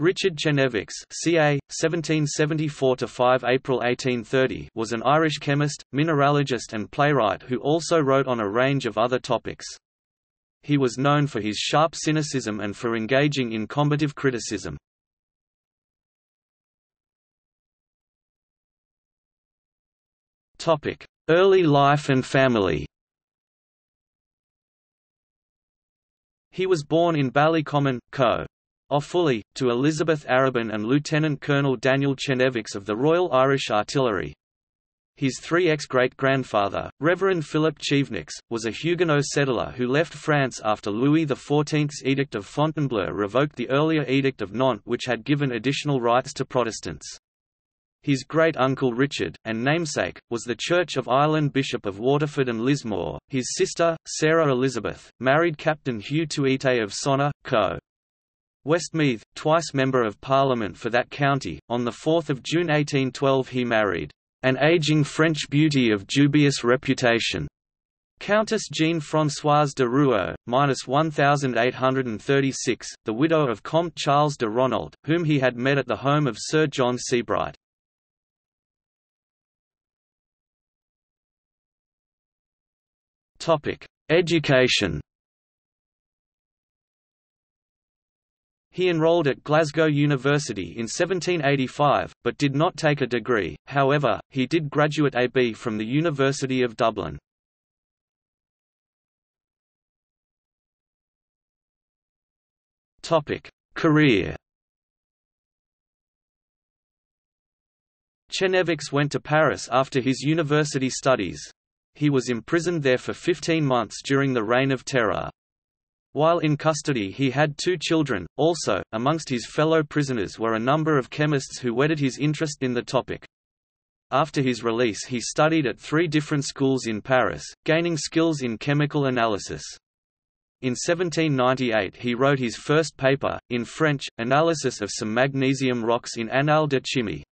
Richard Chenevix ca. 1774–5 April 1830 was an Irish chemist, mineralogist and playwright who also wrote on a range of other topics. He was known for his sharp cynicism and for engaging in combative criticism. Topic: Early life and family He was born in Ballycommon, Co. Offaly, to Elizabeth Arabin and Lieutenant Colonel Daniel Chenevix of the Royal Irish Artillery. His three ex-great-grandfather, Reverend Philip Chenevix, was a Huguenot settler who left France after Louis XIV's Edict of Fontainebleau revoked the earlier Edict of Nantes which had given additional rights to Protestants. His great-uncle Richard, and namesake, was the Church of Ireland Bishop of Waterford and Lismore. His sister, Sarah Elizabeth, married Captain Hugh Tuite of Sonna, Co. Westmeath, twice Member of Parliament for that county, on 4 June 1812 he married an aging French beauty of dubious reputation. Countess Jean-Françoise de Rouault, minus 1836, the widow of Comte Charles de Ronald, whom he had met at the home of Sir John Sebright. Education He enrolled at Glasgow University in 1785, but did not take a degree, however, he did graduate AB from the University of Dublin. Career Chenevix went to Paris after his university studies. He was imprisoned there for 15 months during the Reign of Terror. While in custody he had two children, also, amongst his fellow prisoners were a number of chemists who wedded his interest in the topic. After his release he studied at three different schools in Paris, gaining skills in chemical analysis. In 1798 he wrote his first paper, in French, analysis of some magnesium rocks in Annales de Chimie.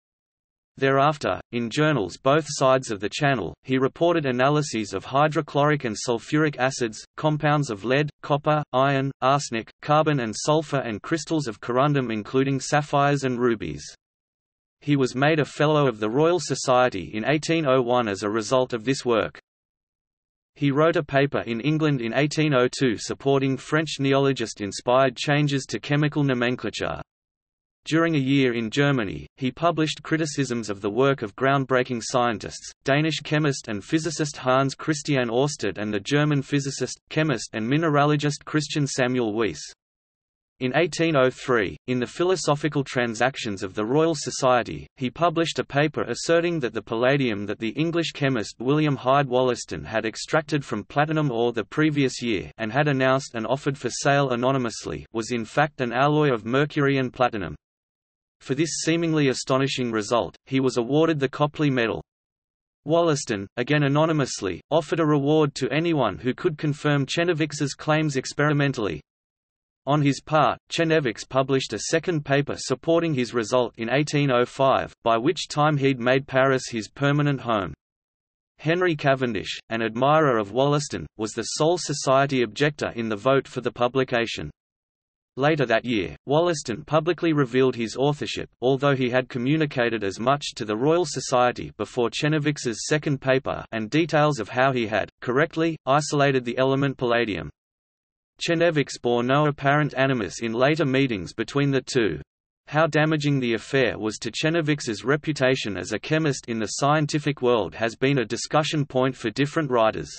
Thereafter, in journals both sides of the Channel, he reported analyses of hydrochloric and sulfuric acids, compounds of lead, copper, iron, arsenic, carbon and sulfur and crystals of corundum including sapphires and rubies. He was made a Fellow of the Royal Society in 1801 as a result of this work. He wrote a paper in England in 1802 supporting French neologist-inspired changes to chemical nomenclature. During a year in Germany, he published criticisms of the work of groundbreaking scientists, Danish chemist and physicist Hans Christian Oersted and the German physicist, chemist and mineralogist Christian Samuel Weiss. In 1803, in the Philosophical Transactions of the Royal Society, he published a paper asserting that the palladium that the English chemist William Hyde Wollaston had extracted from platinum ore the previous year and had announced and offered for sale anonymously was in fact an alloy of mercury and platinum. For this seemingly astonishing result, he was awarded the Copley Medal. Wollaston, again anonymously, offered a reward to anyone who could confirm Chenevix's claims experimentally. On his part, Chenevix published a second paper supporting his result in 1805, by which time he'd made Paris his permanent home. Henry Cavendish, an admirer of Wollaston, was the sole society objector in the vote for the publication. Later that year, Wollaston publicly revealed his authorship, although he had communicated as much to the Royal Society before Chenevix's second paper and details of how he had, correctly, isolated the element palladium. Chenevix bore no apparent animus in later meetings between the two. How damaging the affair was to Chenevix's reputation as a chemist in the scientific world has been a discussion point for different writers.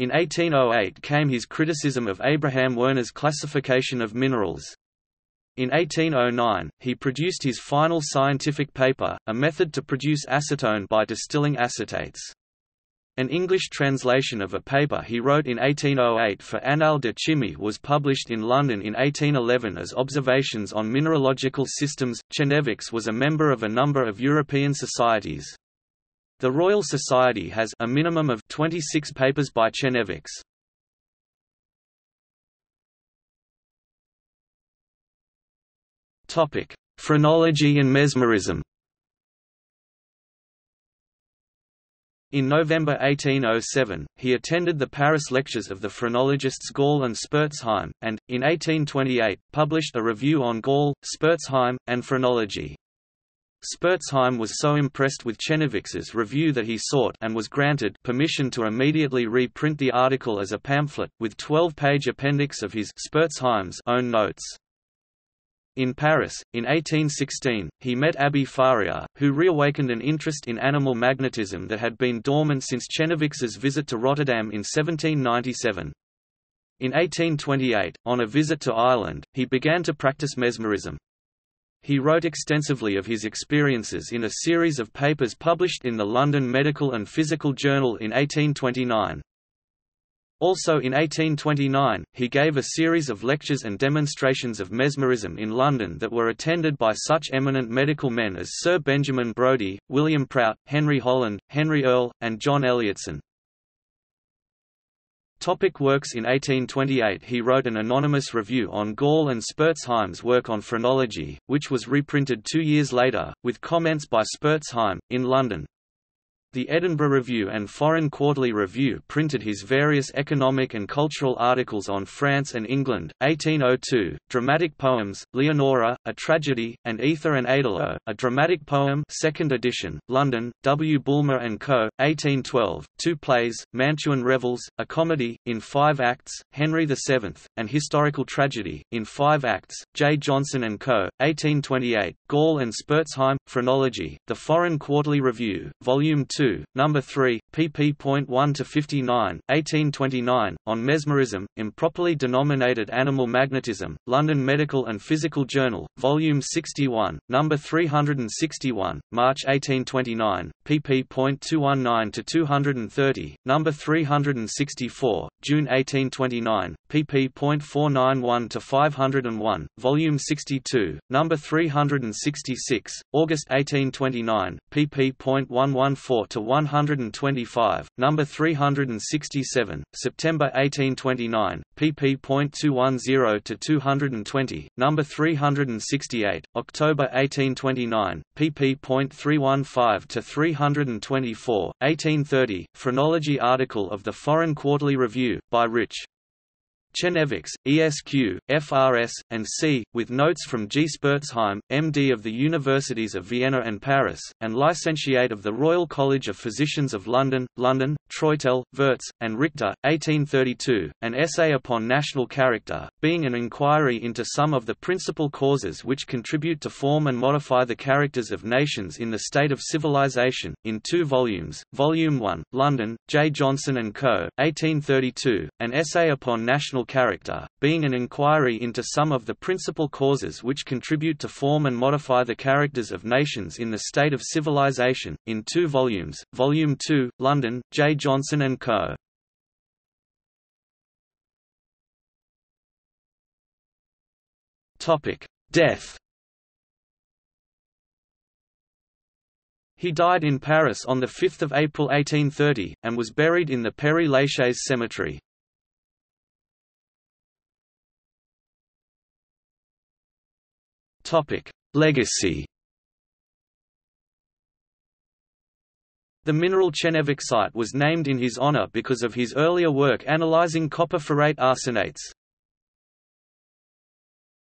In 1808 came his criticism of Abraham Werner's classification of minerals. In 1809, he produced his final scientific paper, a method to produce acetone by distilling acetates. An English translation of a paper he wrote in 1808 for Annales de Chimie was published in London in 1811 as Observations on Mineralogical Systems. Chenevix was a member of a number of European societies. The Royal Society has a minimum of 26 papers by Chenevix. Topic: Phrenology and mesmerism. In November 1807, he attended the Paris lectures of the phrenologists Gall and Spurzheim, and, in 1828, published a review on Gall, Spurzheim, and phrenology. Spurzheim was so impressed with Chenevix's review that he sought and was granted permission to immediately reprint the article as a pamphlet, with 12-page appendix of his Spurzheim's own notes. In Paris, in 1816, he met Abbe Faria, who reawakened an interest in animal magnetism that had been dormant since Chenevix's visit to Rotterdam in 1797. In 1828, on a visit to Ireland, he began to practice mesmerism. He wrote extensively of his experiences in a series of papers published in the London Medical and Physical Journal in 1829. Also in 1829, he gave a series of lectures and demonstrations of mesmerism in London that were attended by such eminent medical men as Sir Benjamin Brodie, William Prout, Henry Holland, Henry Earle, and John Elliotson. Topic works In 1828 he wrote an anonymous review on Gall and Spurzheim's work on phrenology, which was reprinted two years later, with comments by Spurzheim, in London. The Edinburgh Review and Foreign Quarterly Review printed his various economic and cultural articles on France and England, 1802, dramatic poems, Leonora, a tragedy, and Ether and Aedolo, a dramatic poem 2nd edition, London, W. Bulmer & Co., 1812, two plays, Mantuan Revels, a comedy, in five acts, Henry VII, and historical tragedy, in five acts, J. Johnson & Co., 1828, Gall and Spurzheim, Phrenology, The Foreign Quarterly Review, Volume 2 2, number 3, pp.1 to 59, 1829, on mesmerism, improperly denominated animal magnetism, London Medical and Physical Journal, volume 61, number 361, March 1829, pp.219 to 230, number 364, June 1829, pp.491 to 501, volume 62, number 366, August 1829, pp.114 to 125, number 367, September 1829, pp.210 to 220, number 368, October 1829, pp.315 to 324, 1830, Phrenology article of the Foreign Quarterly Review, by Rich. Chenevix, ESQ, FRS, and C, with notes from G. Spurzheim, MD of the Universities of Vienna and Paris, and Licentiate of the Royal College of Physicians of London, London, Treuttel, Wurtz, and Richter, 1832, an essay upon national character, being an inquiry into some of the principal causes which contribute to form and modify the characters of nations in the state of civilization, in two volumes, Volume 1, London, J. Johnson & Co., 1832, an essay upon national character, being an inquiry into some of the principal causes which contribute to form and modify the characters of nations in the state of civilization, in two volumes, Volume 2, London, J. Johnson & Co. Death He died in Paris on 5 April 1830, and was buried in the Père Lachaise cemetery. Legacy. The mineral Chenevixite was named in his honor because of his earlier work analyzing copper ferrate arsenates.